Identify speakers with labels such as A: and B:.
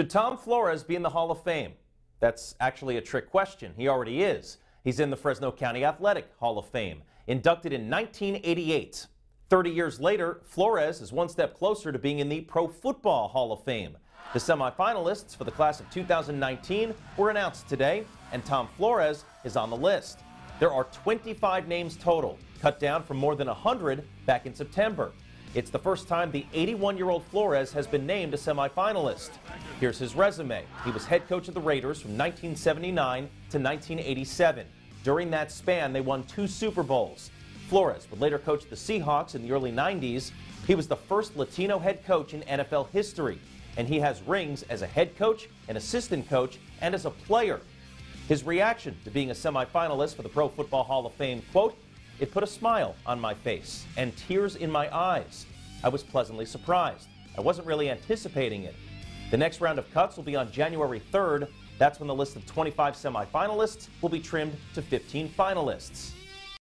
A: Should Tom Flores be in the Hall of Fame? That's actually a trick question. He already is. He's in the Fresno County Athletic Hall of Fame, inducted in 1988. 30 years later, Flores is one step closer to being in the Pro Football Hall of Fame. The semifinalists for the class of 2019 were announced today, and Tom Flores is on the list. There are 25 names total, cut down from more than 100 back in September. It's the first time the 81 year old Flores has been named a semifinalist. Here's his resume. He was head coach of the Raiders from 1979 to 1987. During that span, they won two Super Bowls. Flores would later coach the Seahawks in the early 90s. He was the first Latino head coach in NFL history, and he has rings as a head coach, an assistant coach, and as a player. His reaction to being a semifinalist for the Pro Football Hall of Fame, quote, it put a smile on my face and tears in my eyes. I was pleasantly surprised. I wasn't really anticipating it. The next round of cuts will be on January 3rd. That's when the list of 25 semifinalists will be trimmed to 15 finalists.